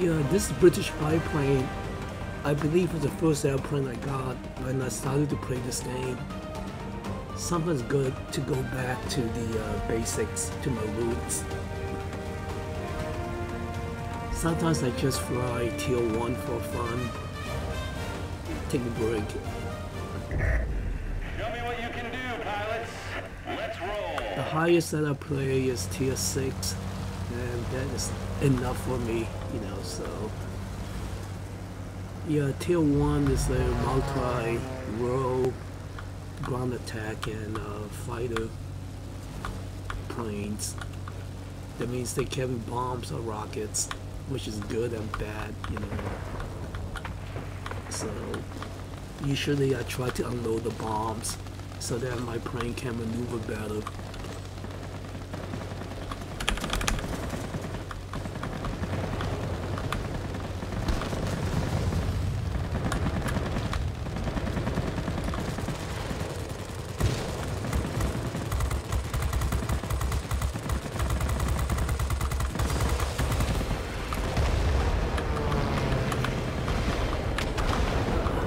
Yeah, this British biplane, I believe was the first airplane I got when I started to play this game. Sometimes good to go back to the uh, basics, to my roots. Sometimes I just fly tier 1 for fun. Take a break. Show me what you can do, pilots. Let's roll. The highest that I play is tier 6 and that is enough for me, you know, so yeah, tier 1 is a multi-role ground attack and uh, fighter planes. That means they carry bombs or rockets, which is good and bad, you know. So usually I try to unload the bombs so that my plane can maneuver better.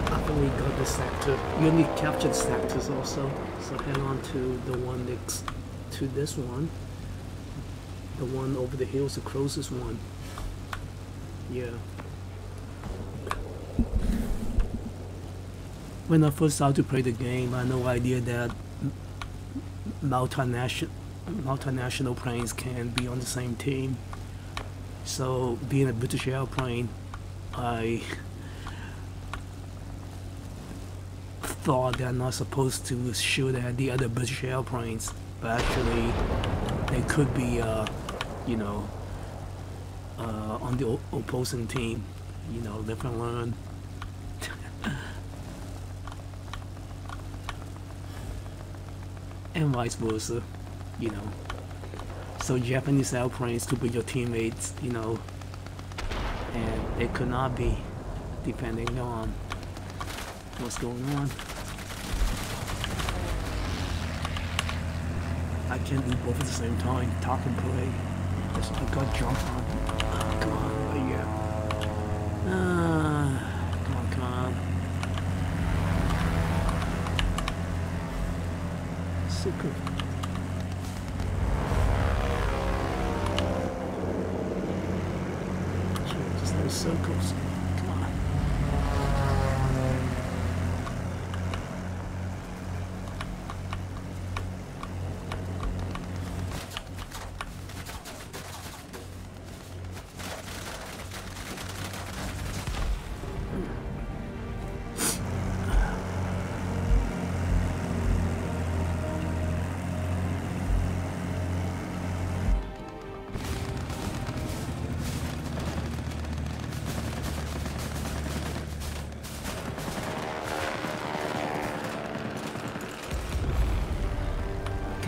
After we got the sector, only captured sectors also, so head on to the one next to this one. The one over the hill is the closest one. Yeah. When I first started to play the game, I had no idea that multinational multinational planes can be on the same team. So being a British airplane, I thought they're not supposed to shoot at the other British airplanes, but actually they could be, uh, you know, uh, on the opposing team. You know, live and learn. and vice versa, you know. So Japanese airplanes could be your teammates, you know, and they could not be, depending on what's going on. I can't do both at the same time. Talk and play. Just I got jump on. Oh, come on, where you at? Ah, come on, come on. So good. Gee, Just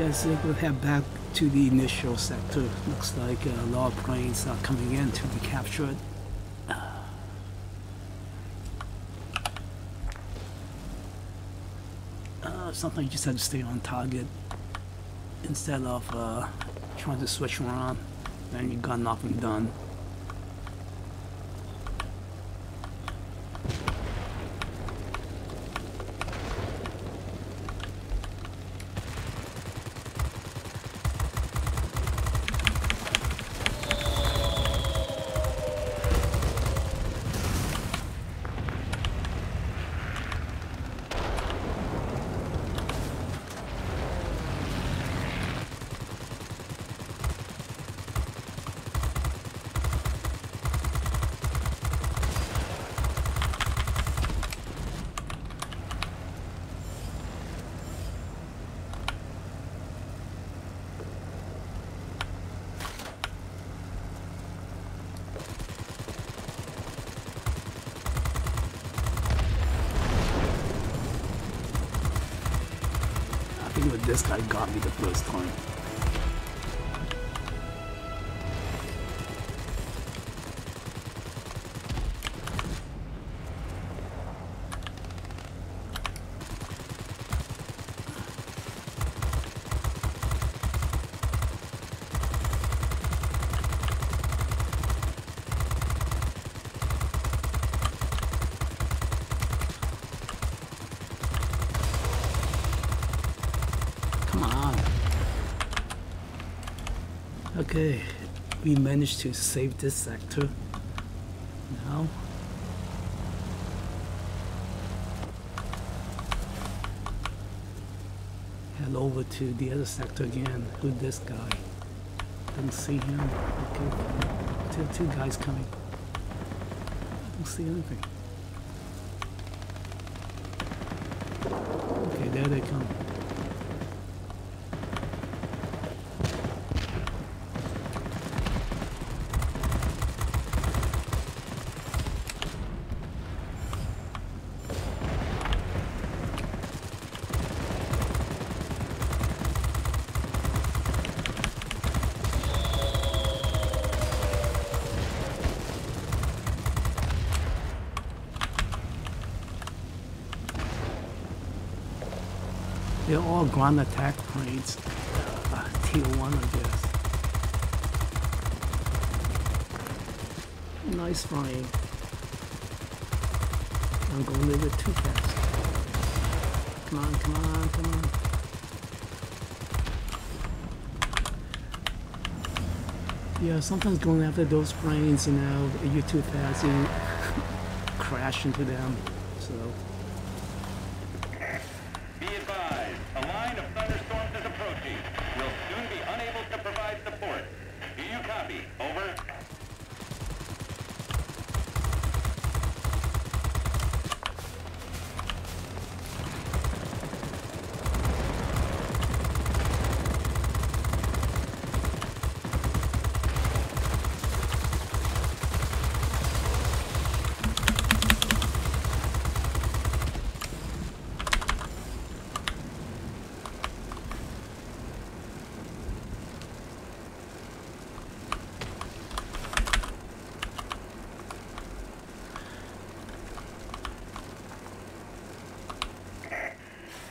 Guess we'll head back to the initial sector. Looks like a lot of planes are coming in to be captured. Uh, sometimes you just have to stay on target instead of uh, trying to switch around. Then you got nothing done. What this guy got me the first time. Okay, we managed to save this sector. Now. Head over to the other sector again. Who's this guy? Don't see him. Okay, two, two guys coming. I don't see anything. Okay, there they come. They're all ground attack planes. Uh, tier 1, I guess. Nice flying. I'm going a little bit too fast. Come on, come on, come on. Yeah, sometimes going after those planes, you know, you're too fast, you crash into them. So. Be advised, a line of thunderstorms is approaching. We'll soon be unable to provide support. Do you copy? Over.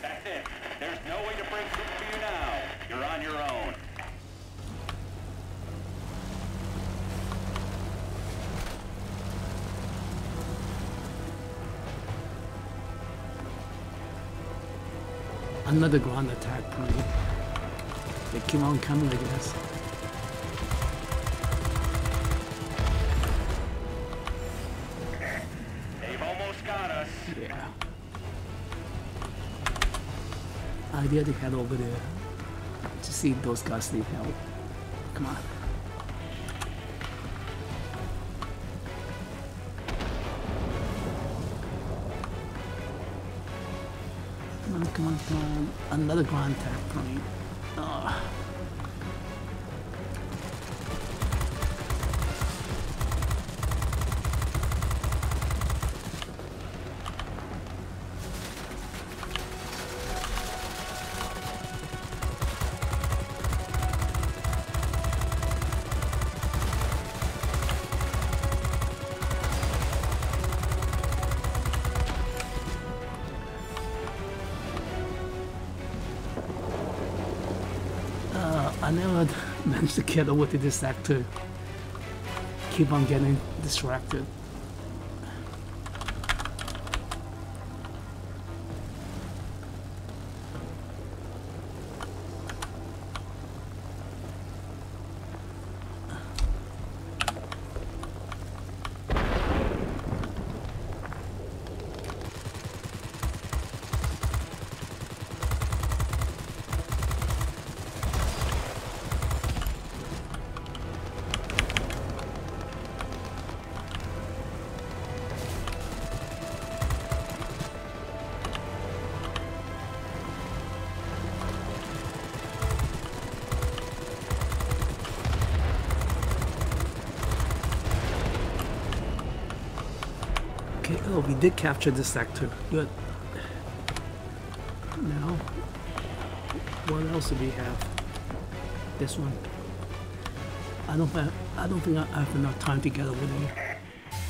That's it. There's no way to break through to you now. You're on your own. Another ground attack plane. They keep on coming, I guess. They've almost got us. Yeah. Idea to head over there to see if those guys need help. Come on. Come on, come on, come. Another attack plane. Never managed to get over to this sector. Keep on getting distracted. Okay, oh, we did capture this sector. Good. Now, what else do we have? This one. I don't. thi- I don't think I have enough time to get over there.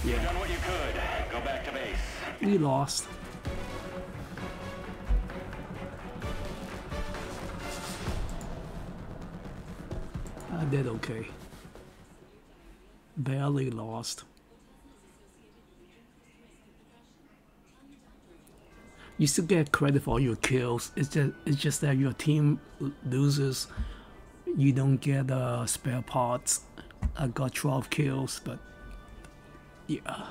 You've done what you could. Go back to base. We lost. I did okay. Barely lost. You still get credit for your kills. It's just it's just that your team loses. You don't get uh, spare parts. I got 12 kills, but yeah,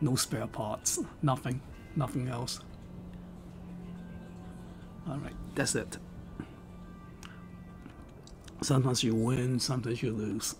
no spare parts. Nothing, nothing else. All right, that's it. Sometimes you win, sometimes you lose.